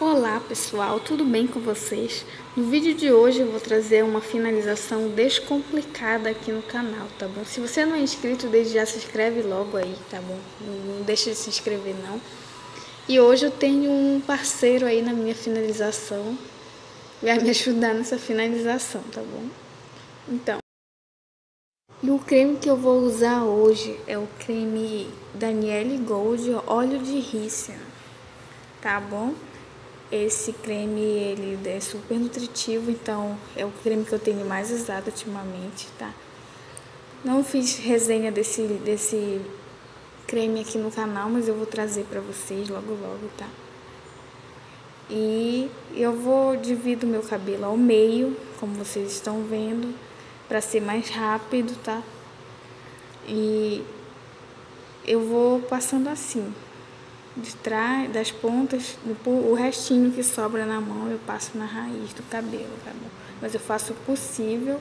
Olá pessoal, tudo bem com vocês? No vídeo de hoje eu vou trazer uma finalização descomplicada aqui no canal, tá bom? Se você não é inscrito, desde já se inscreve logo aí, tá bom? Não deixa de se inscrever não. E hoje eu tenho um parceiro aí na minha finalização, vai me ajudar nessa finalização, tá bom? Então, e o creme que eu vou usar hoje é o creme Daniele Gold óleo de rícea, tá bom? Esse creme, ele é super nutritivo, então é o creme que eu tenho mais usado ultimamente, tá? Não fiz resenha desse, desse creme aqui no canal, mas eu vou trazer pra vocês logo logo, tá? E eu vou dividir o meu cabelo ao meio, como vocês estão vendo, para ser mais rápido, tá? E eu vou passando assim, de trás, das pontas, o restinho que sobra na mão eu passo na raiz do cabelo, tá bom? Mas eu faço o possível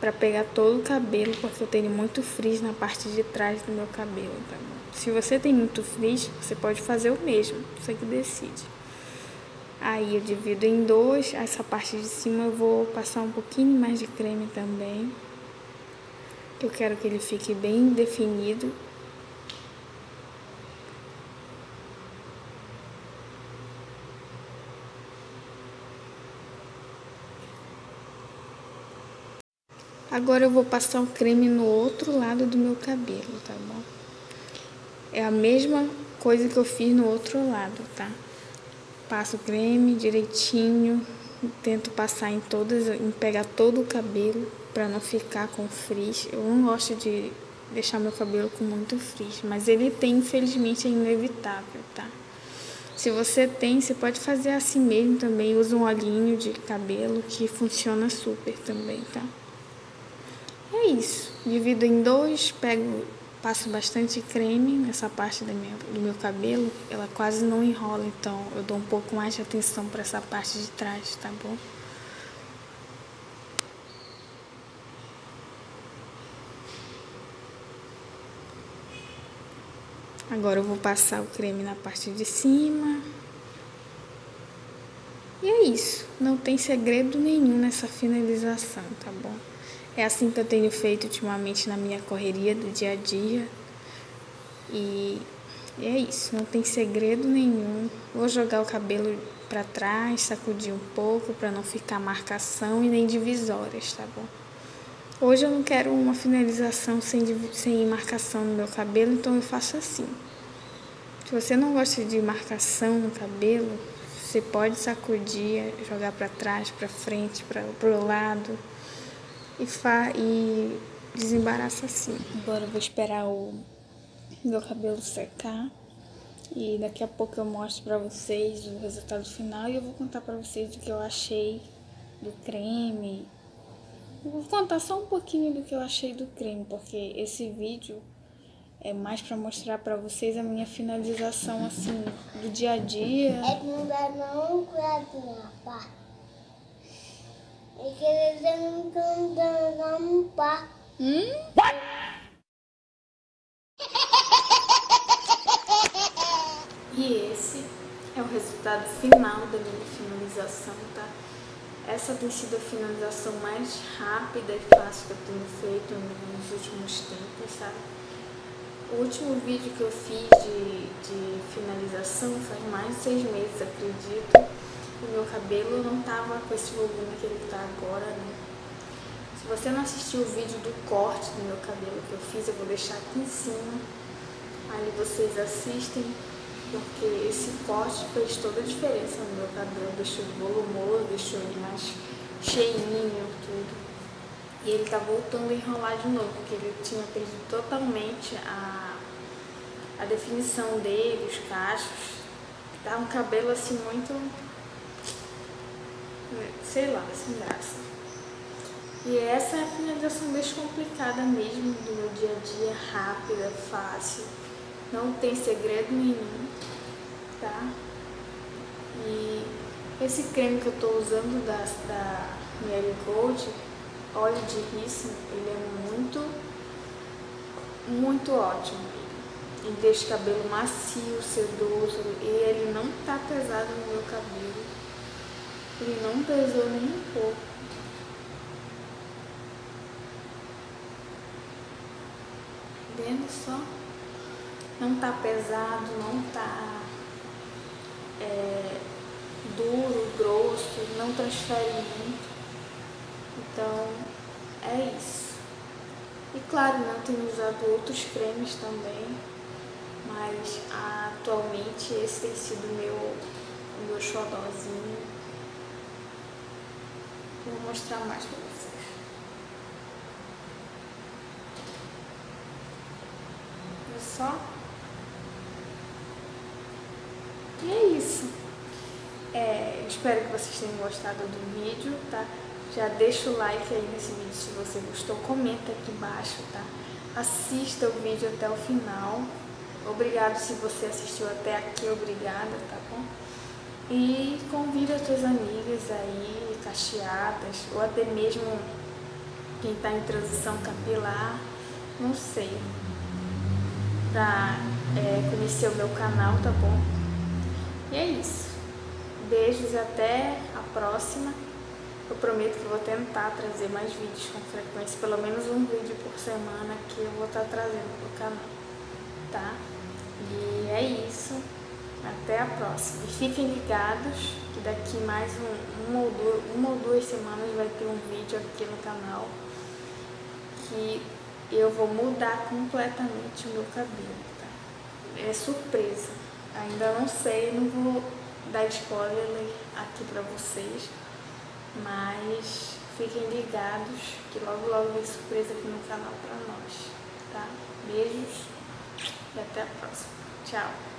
para pegar todo o cabelo, porque eu tenho muito frizz na parte de trás do meu cabelo, tá bom? Se você tem muito frizz, você pode fazer o mesmo, você que decide. Aí eu divido em dois, essa parte de cima eu vou passar um pouquinho mais de creme também. Eu quero que ele fique bem definido Agora eu vou passar o creme no outro lado do meu cabelo, tá bom? É a mesma coisa que eu fiz no outro lado, tá? Passo o creme direitinho, tento passar em todas, em pegar todo o cabelo para não ficar com frizz. Eu não gosto de deixar meu cabelo com muito frizz, mas ele tem, infelizmente, é inevitável, tá? Se você tem, você pode fazer assim mesmo também, usa um olhinho de cabelo que funciona super também, tá? É isso. Divido em dois, pego, passo bastante creme nessa parte do meu cabelo. Ela quase não enrola, então eu dou um pouco mais de atenção para essa parte de trás, tá bom? Agora eu vou passar o creme na parte de cima. E é isso. Não tem segredo nenhum nessa finalização, tá bom? É assim que eu tenho feito ultimamente na minha correria do dia a dia. E é isso, não tem segredo nenhum. Vou jogar o cabelo para trás, sacudir um pouco para não ficar marcação e nem divisórias, tá bom? Hoje eu não quero uma finalização sem, sem marcação no meu cabelo, então eu faço assim. Se você não gosta de marcação no cabelo, você pode sacudir, jogar para trás, para frente, para o lado e, fa e desembaraça assim. Agora eu vou esperar o meu cabelo secar e daqui a pouco eu mostro pra vocês o resultado final e eu vou contar pra vocês o que eu achei do creme. Eu vou contar só um pouquinho do que eu achei do creme, porque esse vídeo é mais pra mostrar pra vocês a minha finalização assim do dia a dia. É que não dá não, pá. É que eles não estão dando um pá. Hum? E esse é o resultado final da minha finalização, tá? Essa tem sido a finalização mais rápida e fácil que eu tenho feito nos últimos tempos, sabe? O último vídeo que eu fiz de, de finalização faz mais de seis meses, acredito o meu cabelo não tava com esse volume que ele tá agora, né? Se você não assistiu o vídeo do corte do meu cabelo que eu fiz, eu vou deixar aqui em cima. Aí vocês assistem, porque esse corte fez toda a diferença no meu cabelo. Deixou ele volumoso, deixou ele mais cheinho, tudo. E ele tá voltando a enrolar de novo, porque ele tinha perdido totalmente a, a definição dele, os cachos. Tá um cabelo assim muito sei lá, sem graça. E essa é a finalização descomplicada mesmo do meu dia a dia, rápida, fácil, não tem segredo nenhum, tá? E esse creme que eu tô usando da, da Mary Gold, óleo de rícino, ele é muito, muito ótimo. e deixa o cabelo macio, sedoso. E ele não tá pesado no meu cabelo. Ele não pesou nem um pouco. Vendo só? Não tá pesado, não tá é, duro, grosso, não transfere muito. Então, é isso. E claro, não tenho usado outros cremes também, mas atualmente esse tem sido meu, o meu xodózinho. Vou mostrar mais pra vocês. Olha só. E é isso. É, espero que vocês tenham gostado do vídeo, tá? Já deixa o like aí nesse vídeo se você gostou, comenta aqui embaixo, tá? Assista o vídeo até o final. Obrigado se você assistiu até aqui, obrigada, tá bom? E convida as tuas amigas aí, cacheadas, ou até mesmo quem está em transição capilar, não sei, pra é, conhecer o meu canal, tá bom? E é isso. Beijos e até a próxima. Eu prometo que vou tentar trazer mais vídeos com frequência, pelo menos um vídeo por semana que eu vou estar trazendo pro canal, tá? E é isso. Até a próxima. E fiquem ligados que daqui mais um, uma, ou duas, uma ou duas semanas vai ter um vídeo aqui no canal que eu vou mudar completamente o meu cabelo, tá? É surpresa. Ainda não sei, não vou dar spoiler aqui pra vocês. Mas fiquem ligados que logo logo vem surpresa aqui no canal pra nós, tá? Beijos e até a próxima. Tchau!